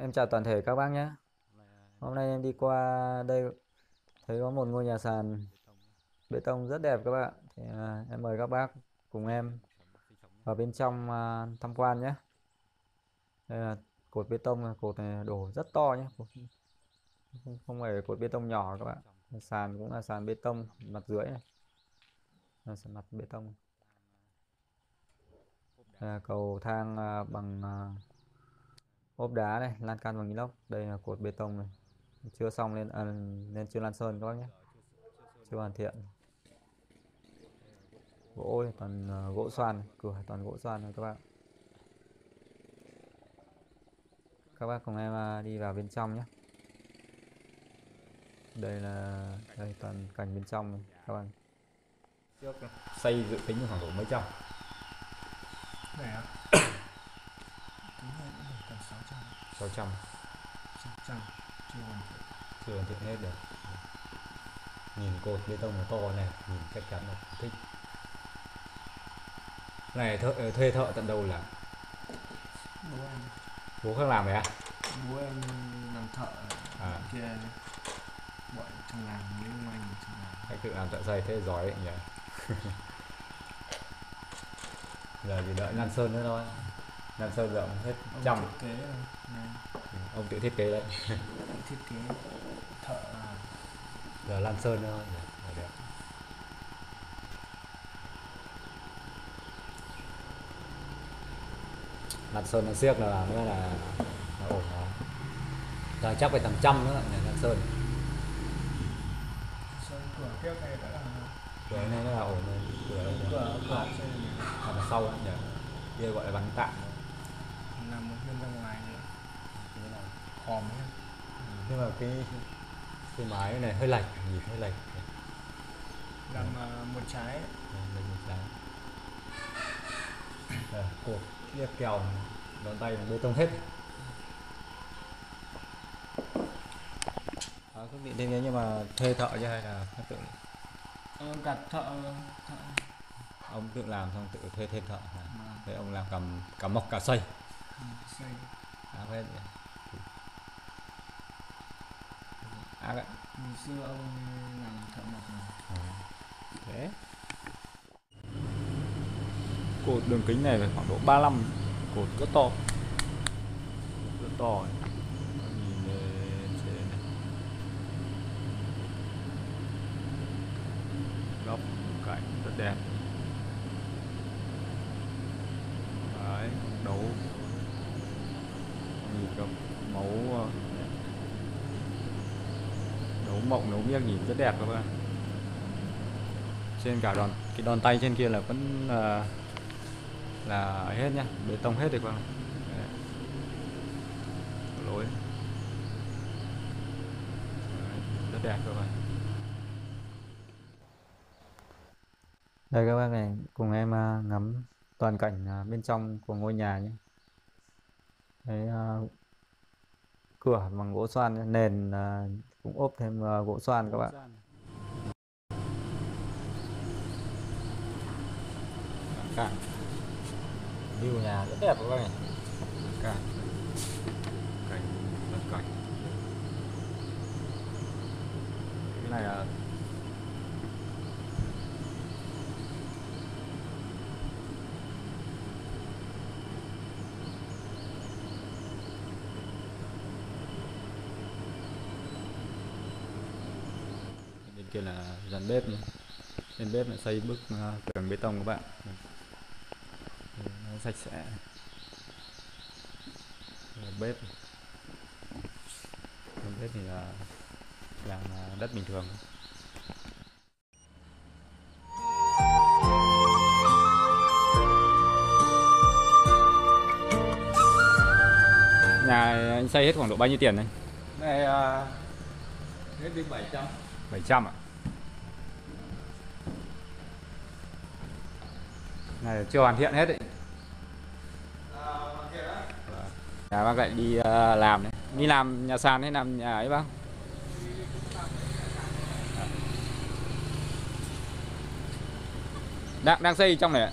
Em chào toàn thể các bác nhé. Hôm nay em đi qua đây thấy có một ngôi nhà sàn bê tông rất đẹp các bạn. Thì à, em mời các bác cùng em vào bên trong à, tham quan nhé. Đây là cột bê tông, à, cột này đổ rất to nhé. Không, không phải cột bê tông nhỏ các bạn. Sàn cũng là sàn bê tông mặt dưới này. Là sàn mặt bê tông. Đây là cầu thang à, bằng à, ốp đá này lan can bằng inox. Đây là cột bê tông này. Chưa xong lên à, lên chưa lan sơn các bác nhé. Chưa hoàn thiện. Gỗ thì toàn uh, gỗ xoan cửa toàn gỗ xoan này các bạn các bác cùng em uh, đi vào bên trong nhé. Đây là đây toàn cảnh bên trong này, các bạn. Trước xây dự tính khoảng độ mấy trăm? Này ạ tính ra cũng phải tầm 600 600 600 chưa hoàn thiện. Chưa hoàn thiện hết được. Nhìn cột bê tông nó to này nhìn chắc chắn là thích. Này thợ, ờ, thuê thợ tận đâu là bố em. Bố khác làm vậy à bố em làm thợ À. kia. Bọn trong làng mấy ông anh trong làng anh tự làm thợ xây thế giỏi đấy nhỉ? Giờ chỉ đợi lan sơn nữa thôi lan sơn rộng hết ông trăm thiết kế rồi này ông tự thiết kế đấy thiết kế thợ làm giờ lan sơn thôi. Rồi, rồi đẹp sơn nó xiếc là làm nữa là nó ổn rồi giờ chắc phải tầm trăm nữa nhỉ lan sơn. Sơn cửa kia này đã làm rồi cửa này nó là ổn rồi. Cửa cửa là cửa à, kia gọi là bắn tạm làm một bên ra ngoài nữa như thế này hòm nhưng mà cái cái mái này hơi lệch nhìn hơi lệch làm à, một trái. Đây, đây một trái. Đây, cột kia kèo đòn tay bằng bê tông hết. À, không bị thêm nhưng mà thuê thợ chứ hay là các tự? Ờ, gặt thợ thợ. Ông tự làm xong tự thuê thêm thợ mà thế ông làm cả cả mộc cả xây ừ, xây ác hết nhỉ ác ạ ngày xưa ông làm thợ mộc mà. À, thế. Cột đường kính này phải khoảng độ 35 cột rất to. Rất to ấy. góc cảnh rất đẹp. Đấy đấu. Nhìn gặp máu mộng nấu miếng nhìn rất đẹp các bạn trên cả đòn cái đòn tay trên kia là vẫn là là hết nhá bê tông hết được không? Bạn. lối rất đẹp các bạn. Đây các bác này cùng em ờ, ngắm toàn cảnh ờ, bên trong của ngôi nhà nhé. Đấy uh, cửa bằng gỗ xoan nền uh, cũng ốp thêm ờ, gỗ xoan các bạn. Cạn. View nhà rất đẹp các bạn này cạn. Cảnh cảnh cái này là kia là dàn bếp nhé trên bếp lại xây bức à, tường bê tông các bạn. Nó sạch sẽ. Là bếp. Bên bếp thì là làm à, đất bình thường. Nhà anh xây hết khoảng độ bao nhiêu tiền này này à, hết đi 700 700 ạ. Này chưa hoàn thiện hết đấy. Nhà bác lại đi uh, làm đấy. Đi làm nhà sàn hay làm nhà ấy bác? Đang đang xây trong này ạ.